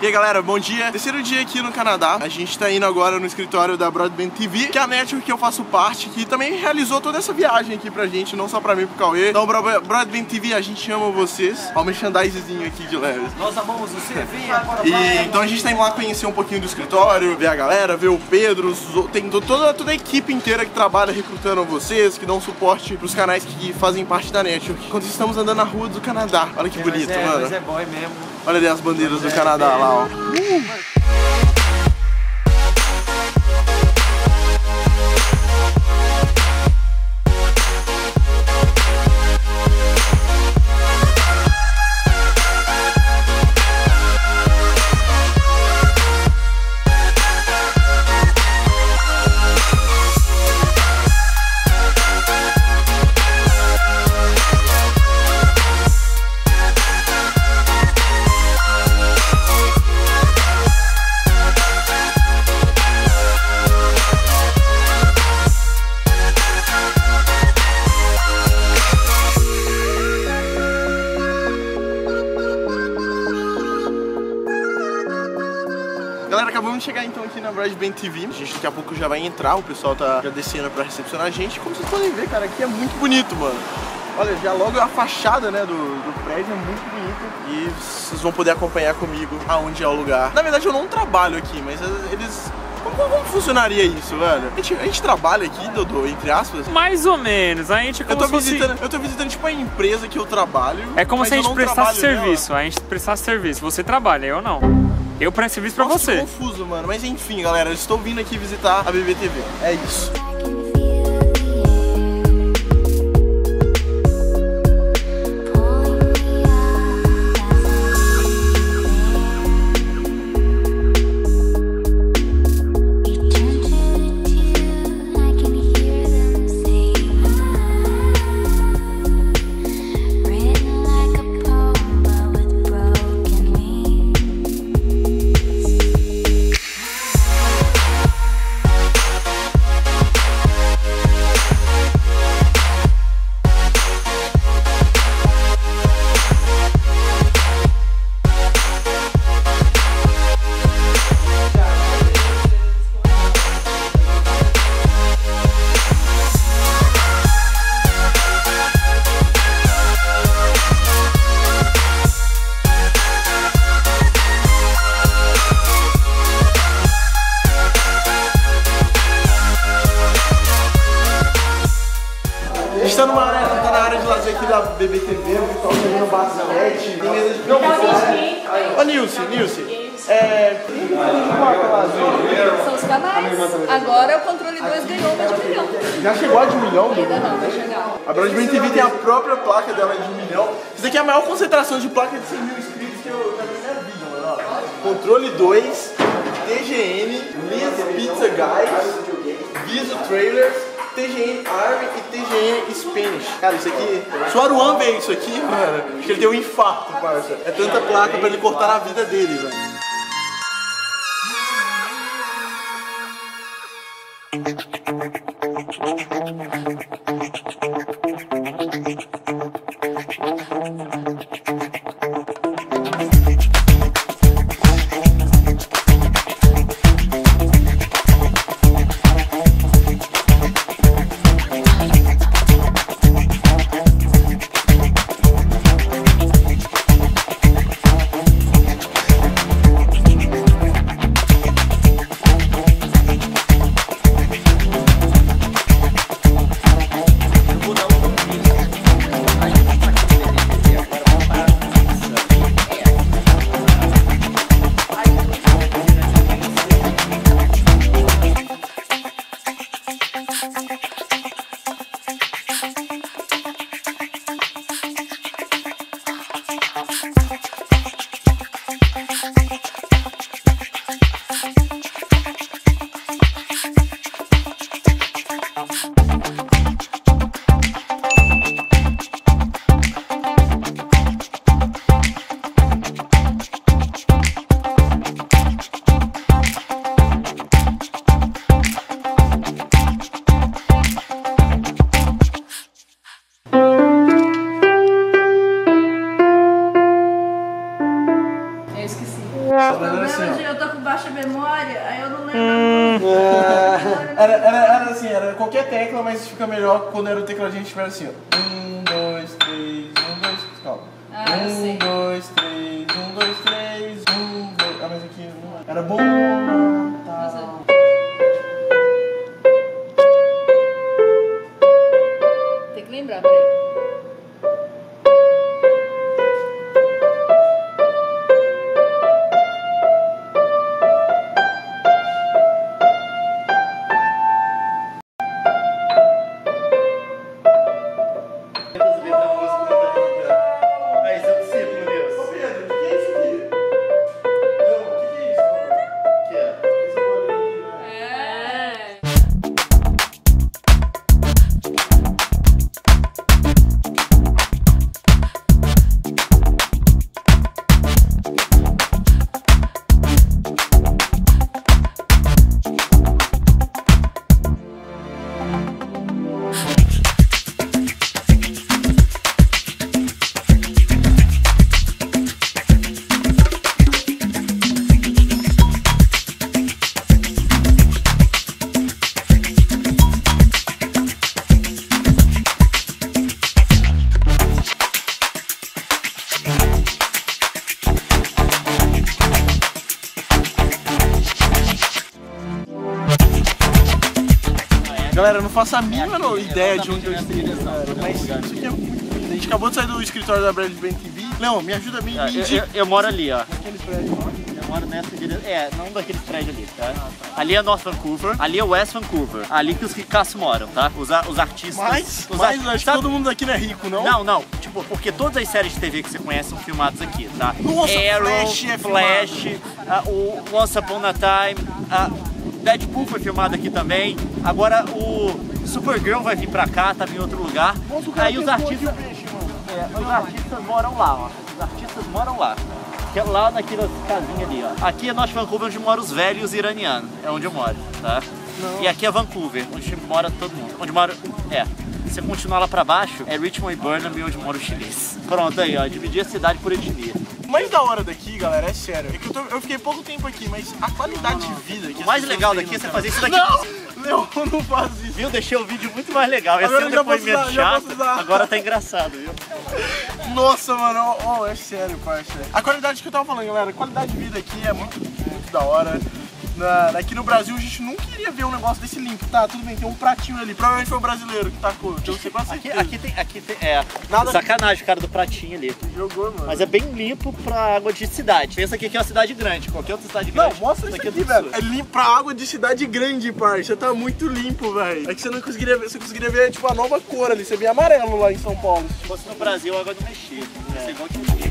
E aí galera, bom dia. Terceiro dia aqui no Canadá. A gente tá indo agora no escritório da Broadband TV, que é a network que eu faço parte, que também realizou toda essa viagem aqui pra gente, não só pra mim, pro Cauê. Então, Broadband TV, a gente ama vocês. Olha o merchandisezinho aqui de leves. Nós amamos você, venha para E então a gente tá indo lá conhecer um pouquinho do escritório, ver a galera, ver o Pedro, tem toda, toda a equipe inteira que trabalha recrutando vocês, que dão suporte pros canais que fazem parte da network. Quando estamos andando na rua do Canadá. Olha que É, bonito, mas é, mano. Mas é boy mesmo. Olha ali as bandeiras do Canadá lá, ó. Galera, chegar então aqui na Broadband TV. A gente daqui a pouco já vai entrar, o pessoal tá já descendo pra recepcionar a gente. Como vocês podem ver, cara, aqui é muito bonito, mano. Olha, já logo a fachada, né, do, do prédio é muito bonita. E vocês vão poder acompanhar comigo aonde é o lugar. Na verdade, eu não trabalho aqui, mas eles... Como, como funcionaria isso, velho? A gente, a gente trabalha aqui, Dodô, entre aspas. Mais ou menos, a gente é Eu tô, se fosse... visitando, eu tô visitando, tipo, a empresa que eu trabalho. É como se a gente prestasse trabalho nela. serviço, a gente prestasse serviço. Você trabalha, eu não. Eu presto serviço pra Nossa, você. confuso, mano. Mas enfim, galera, eu estou vindo aqui visitar a BBTV. É isso. De Ô Nilce, Nilce, é. São os canais. Agora o controle 2 ganhou uma de milhão. Já chegou a de um milhão? Ainda não, vai chegar. A Broadband TV tem a própria placa dela de um milhão. Isso daqui é a maior concentração de placa de 100 mil inscritos que eu já vi na minha vida, mano. Controle 2, TGN, Liz Pizza Guys, Viso Trailers, TGN ARM e TGN Spanish. Cara, isso aqui. Se o Aruan vê isso aqui, mano, acho que ele deu um infarto, parça. É tanta placa pra ele cortar a vida dele, velho. Thank qualquer tecla, mas fica melhor quando era o tecladinho estiver assim, ó. Um, dois, três, um, dois, calma. Ah, um, dois, três, um, dois, três, um, dois. Ah, mas aqui não era bom. Natal. Tem que lembrar, peraí. Galera, eu não faço a mínima no- ideia de onde eu cara, mas isso aqui é muito lindo. A gente acabou de sair do escritório da Brad Bank TV. Leão, me ajuda a me, me Eu, eu, eu moro ali, ó. aqueles prédios. Eu moro nessa direção. É, não daqueles prédios ali, tá? Ali é North Vancouver, ali é West Vancouver. Ali que os ricaços moram, tá? Os, os artistas. Mas, os ar- acho que todo mundo daqui não é rico, não? Não, não. Tipo, porque todas as séries de TV que você conhece são filmadas aqui, tá? Nossa, Arrow, Flash é Flash, ah, o Once Upon a Time, a Deadpool foi filmado aqui também. Agora o Supergirl vai vir pra cá, tava em outro lugar. Nossa, Aí os artistas, peixe, é, os artistas moram lá, ó. Os artistas moram lá. Que é lá naquelas casinhas ali, ó. Aqui é North Vancouver, onde moram os velhos iranianos. É onde eu moro, tá? E aqui é Vancouver, onde mora todo mundo. Onde mora. É. Você continuar lá pra baixo, é Richmond e Burnham, onde mora o chinês. Pronto, aí, ó. Dividir a cidade por etnia. O mais da hora daqui, galera, é sério. É que eu, tô- eu fiquei pouco tempo aqui, mas a qualidade de vida que O mais legal daqui é você fazer isso daqui. Não! Leão, não faz isso. Viu? Deixei o vídeo muito mais legal. Agora ser um eu depoimento usar, chato. Agora tá engraçado, viu? Nossa, mano, ó, é sério, parça. A qualidade que eu tava falando, galera, a qualidade de vida aqui é muito, muito da hora. Na- aqui no Brasil a gente não queria ver um negócio desse limpo, tá? Tudo bem, tem um pratinho ali. Provavelmente foi o brasileiro que tacou. Eu sei com Aqui, aqui tem. Aqui tem. É. Nada- Sacanagem o cara do pratinho ali. Jogou, mano. Mas é bem limpo pra água de cidade. Pensa que aqui é uma cidade grande. Qualquer outra cidade Não, grande. mostra isso daqui aqui, é tudo velho. É limpo pra água de cidade grande, parça. Tá muito limpo, velho. É que você não conseguiria ver, você conseguiria ver, tipo, a nova cor ali. Você via amarelo lá em São Paulo. Se fosse no Brasil, a água não. Ia ser igual que aqui.